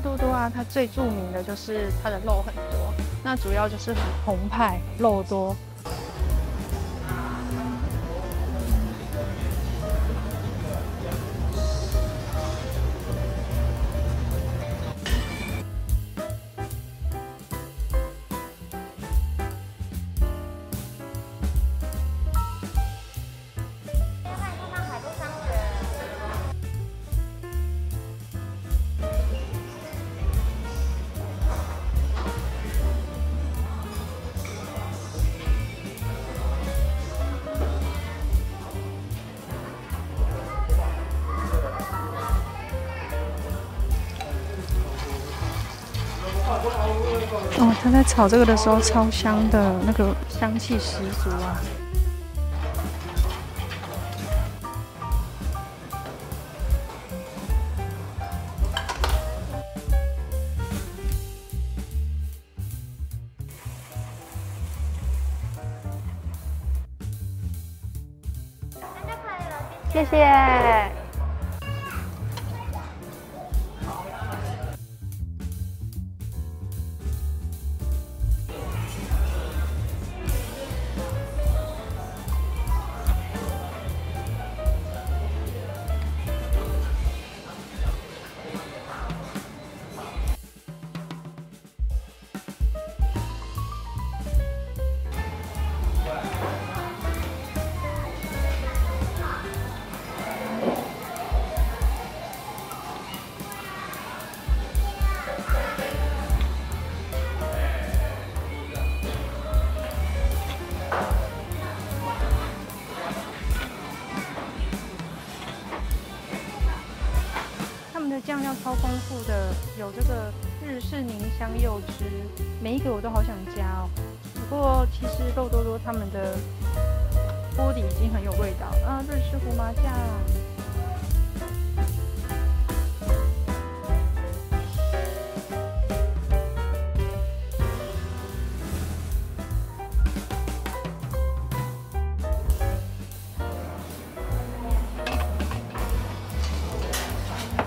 多多啊，它最著名的就是它的肉很多，那主要就是澎湃肉多。哦，他在炒这个的时候超香的，那个香气十足啊！谢谢。酱料超丰富的，有这个日式凝香柚汁，每一个我都好想加哦。不过其实肉多多他们的锅底已经很有味道啊，日式胡麻酱。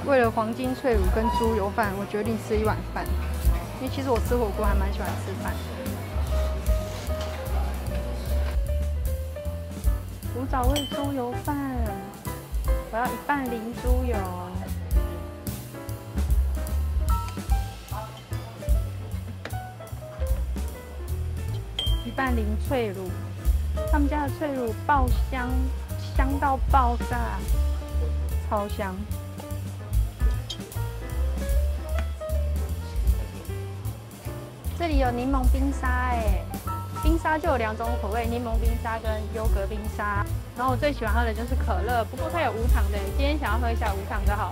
为了黄金脆乳跟猪油饭，我决定吃一碗饭。因为其实我吃火锅还蛮喜欢吃饭的。古早味猪油饭，我要一半淋猪油，一半零脆乳。他们家的脆乳爆香，香到爆炸，超香。这里有柠檬冰沙哎，冰沙就有两种口味，柠檬冰沙跟优格冰沙。然后我最喜欢喝的就是可乐，不过它有无糖的，今天想要喝一下无糖的好。